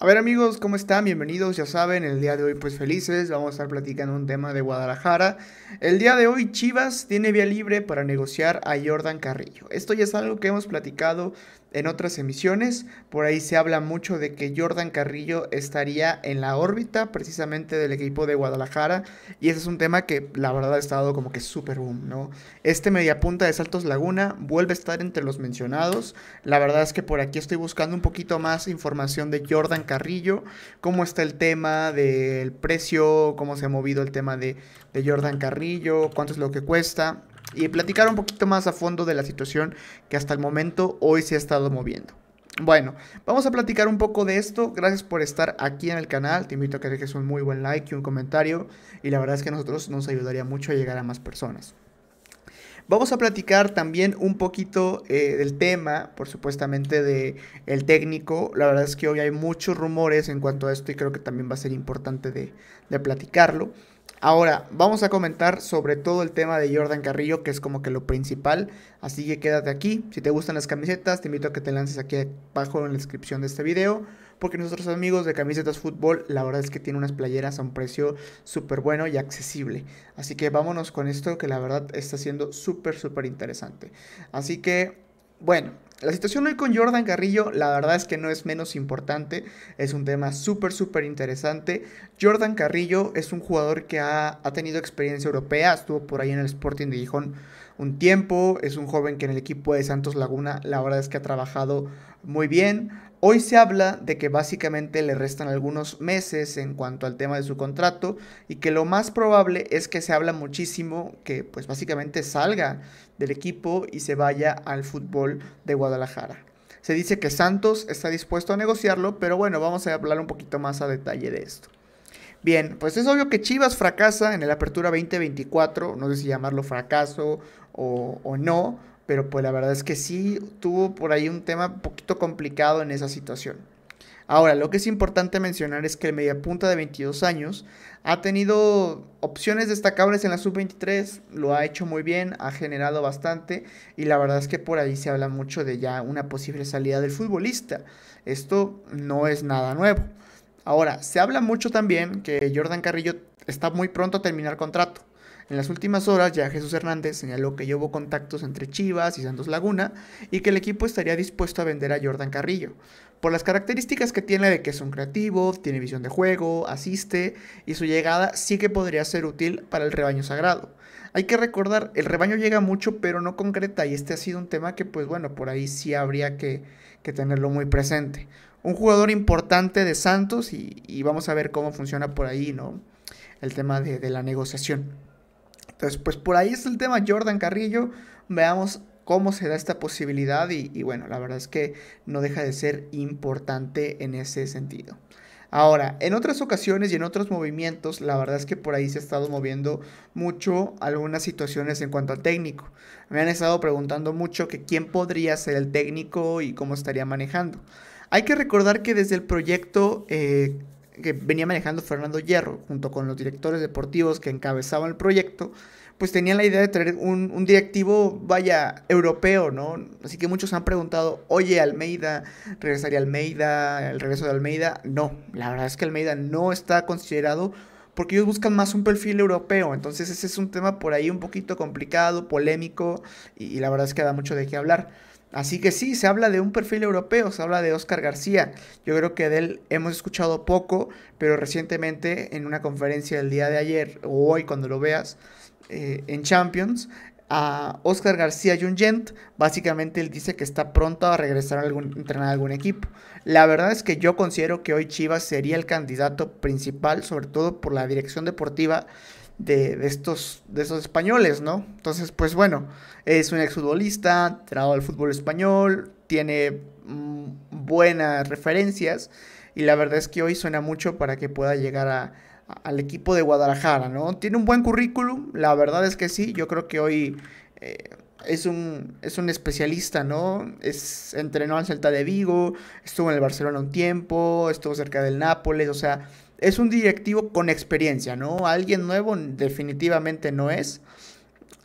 A ver amigos, ¿cómo están? Bienvenidos, ya saben, el día de hoy pues felices, vamos a estar platicando un tema de Guadalajara. El día de hoy Chivas tiene vía libre para negociar a Jordan Carrillo. Esto ya es algo que hemos platicado en otras emisiones. Por ahí se habla mucho de que Jordan Carrillo estaría en la órbita precisamente del equipo de Guadalajara. Y ese es un tema que la verdad ha estado como que súper boom, ¿no? Este mediapunta de Saltos Laguna vuelve a estar entre los mencionados. La verdad es que por aquí estoy buscando un poquito más información de Jordan Carrillo. Cómo está el tema del precio, cómo se ha movido el tema de, de Jordan Carrillo, cuánto es lo que cuesta y platicar un poquito más a fondo de la situación que hasta el momento hoy se ha estado moviendo. Bueno, vamos a platicar un poco de esto. Gracias por estar aquí en el canal. Te invito a que dejes un muy buen like y un comentario. Y la verdad es que a nosotros nos ayudaría mucho a llegar a más personas. Vamos a platicar también un poquito eh, del tema, por supuestamente de el técnico. La verdad es que hoy hay muchos rumores en cuanto a esto y creo que también va a ser importante de, de platicarlo. Ahora, vamos a comentar sobre todo el tema de Jordan Carrillo, que es como que lo principal. Así que quédate aquí. Si te gustan las camisetas, te invito a que te lances aquí abajo en la descripción de este video. Porque nuestros amigos de Camisetas Fútbol, la verdad es que tienen unas playeras a un precio súper bueno y accesible. Así que vámonos con esto, que la verdad está siendo súper, súper interesante. Así que, bueno, la situación hoy con Jordan Carrillo, la verdad es que no es menos importante, es un tema súper, súper interesante. Jordan Carrillo es un jugador que ha, ha, tenido experiencia europea, estuvo por ahí en el Sporting de Gijón un tiempo, es un joven que en el equipo de Santos Laguna la verdad es que ha trabajado muy bien. Hoy se habla de que básicamente le restan algunos meses en cuanto al tema de su contrato y que lo más probable es que se habla muchísimo que pues básicamente salga del equipo y se vaya al fútbol de Guadalajara. Se dice que Santos está dispuesto a negociarlo, pero bueno, vamos a hablar un poquito más a detalle de esto. Bien, pues es obvio que Chivas fracasa en el Apertura 2024, no sé si llamarlo fracaso o, o no, pero pues la verdad es que sí tuvo por ahí un tema un poquito complicado en esa situación. Ahora, lo que es importante mencionar es que el mediapunta de 22 años ha tenido opciones destacables en la sub-23, lo ha hecho muy bien, ha generado bastante y la verdad es que por ahí se habla mucho de ya una posible salida del futbolista. Esto no es nada nuevo. Ahora, se habla mucho también que Jordan Carrillo está muy pronto a terminar contrato. En las últimas horas ya Jesús Hernández señaló que hubo contactos entre Chivas y Santos Laguna y que el equipo estaría dispuesto a vender a Jordan Carrillo. Por las características que tiene de que es un creativo, tiene visión de juego, asiste y su llegada sí que podría ser útil para el rebaño sagrado. Hay que recordar, el rebaño llega mucho pero no concreta y este ha sido un tema que pues bueno, por ahí sí habría que, tenerlo muy presente. Un jugador importante de Santos y, vamos a ver cómo funciona por ahí, ¿no? El tema de la negociación. Entonces, pues por ahí es el tema Jordan Carrillo. Veamos cómo se da esta posibilidad y, y, bueno, la verdad es que no deja de ser importante en ese sentido. Ahora, en otras ocasiones y en otros movimientos, la verdad es que por ahí se ha estado moviendo mucho algunas situaciones en cuanto al técnico. Me han estado preguntando mucho que quién podría ser el técnico y cómo estaría manejando. Hay que recordar que desde el proyecto eh, que venía manejando Fernando Hierro, junto con los directores deportivos que encabezaban el proyecto, pues tenían la idea de traer un, directivo, vaya, europeo, ¿no? Así que muchos han preguntado, oye, Almeida, ¿regresaría Almeida? ¿El regreso de Almeida? No, la verdad es que Almeida no está considerado porque ellos buscan más un perfil europeo, entonces ese es un tema por ahí un poquito complicado, polémico, y, y la verdad es que da mucho de qué hablar. Así que sí, se habla de un perfil europeo, se habla de Oscar García. Yo creo que de él hemos escuchado poco, pero recientemente en una conferencia del día de ayer o hoy cuando lo veas eh, en Champions, a Oscar García Jungent, básicamente él dice que está pronto a regresar a algún, entrenar a algún equipo. La verdad es que yo considero que hoy Chivas sería el candidato principal, sobre todo por la dirección deportiva de, de, estos, de esos españoles, ¿no? Entonces, pues bueno, es un exfutbolista, trabajado al fútbol español, tiene mm, buenas referencias y la verdad es que hoy suena mucho para que pueda llegar a, a, al equipo de Guadalajara, ¿no? Tiene un buen currículum, la verdad es que sí, yo creo que hoy... Eh, es un, es un especialista, ¿no? Es, entrenó al Celta de Vigo, estuvo en el Barcelona un tiempo, estuvo cerca del Nápoles, o sea, es un directivo con experiencia, ¿no? Alguien nuevo definitivamente no es.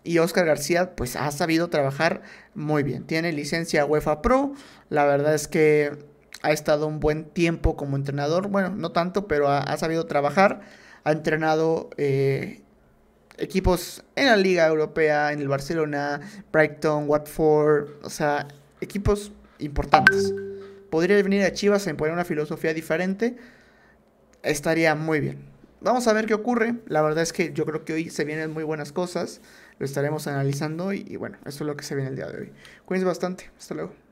Y Oscar García, pues ha sabido trabajar muy bien. Tiene licencia UEFA Pro. La verdad es que ha estado un buen tiempo como entrenador, bueno, no tanto, pero ha, sabido trabajar, ha entrenado eh, equipos en la Liga Europea, en el Barcelona, Brighton, Watford, o sea, equipos importantes. Podría venir a Chivas a imponer una filosofía diferente, estaría muy bien. Vamos a ver qué ocurre. La verdad es que yo creo que hoy se vienen muy buenas cosas. Lo estaremos analizando y, y bueno, eso es lo que se viene el día de hoy. Cuídense bastante. Hasta luego.